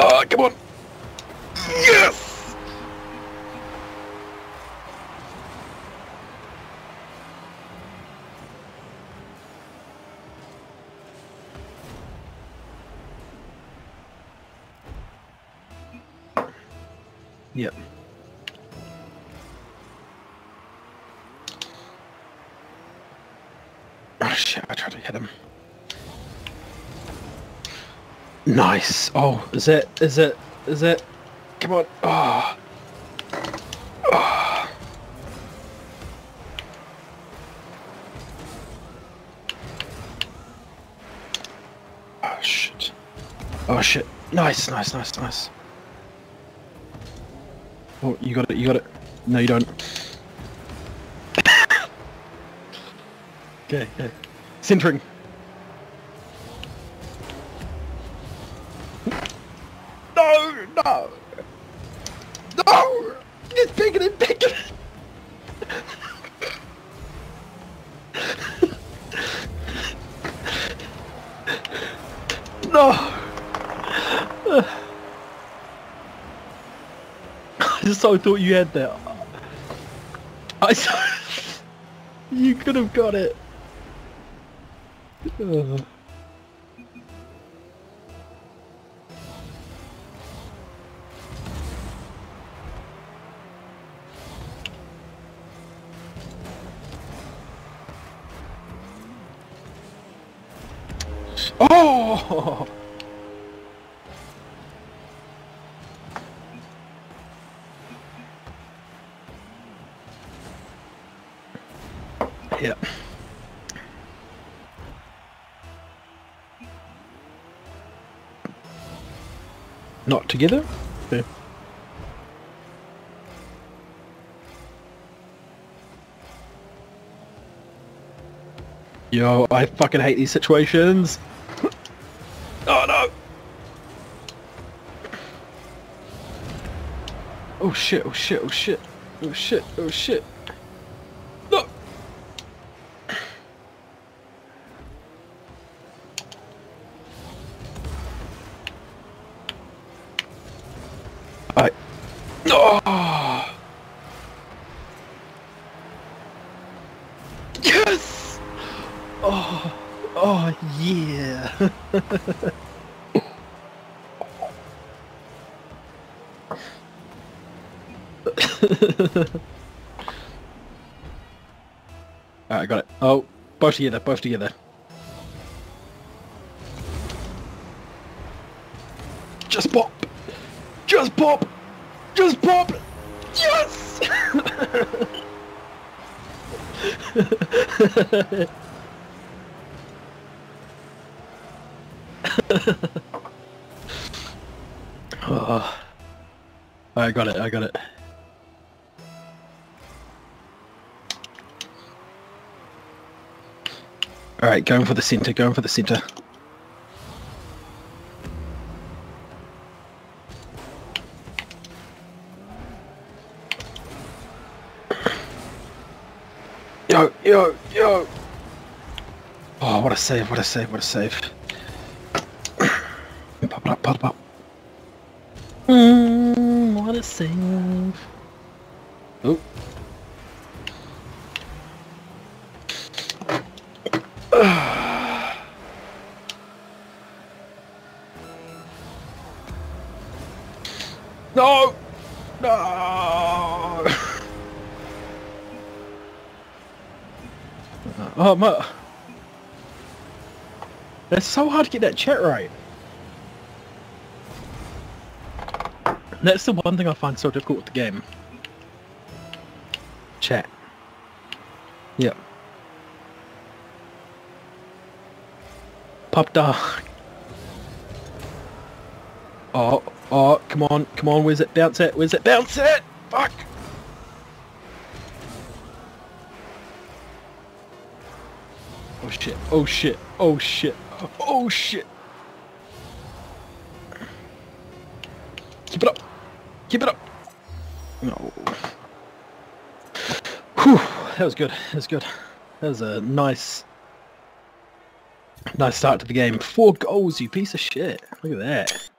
Oh, come on. Yes! Yep. Oh shit, I tried to hit him. Nice. Oh, is it? Is it? Is it? Come on. Oh. Oh. Oh shit. Oh shit. Nice, nice, nice, nice. Oh, you got it, you got it. No, you don't. okay, okay. Centering. No, no. No! It's bigger and bigger! No! I just so thought you had that. I saw You could have got it. Oh! Yeah. Not together? Okay. Yo, I fucking hate these situations. Oh no! Oh shit, oh shit, oh shit. Oh shit, oh shit. No! I... Oh! Yes! Oh, oh yeah! Alright, I got it. Oh, both together, both together. Just pop! Just pop! Just pop! Yes! oh. I got it, I got it. Alright, going for the center, going for the center. Yo, yo, yo! Oh, what a save, what a save, what a save. Pop it up, up. Mmm, what a save. Oh. No! No! oh, my... It's so hard to get that chat right. That's the one thing I find so difficult with the game. Chat. Yep. Pop dog. Oh, oh, come on, come on, where's it? Bounce it, where's it? Bounce it! Fuck! Oh shit, oh shit, oh shit, oh shit! Keep it up! Keep it up! No. Whew, that was good, that was good. That was a nice, nice start to the game. Four goals, you piece of shit. Look at that.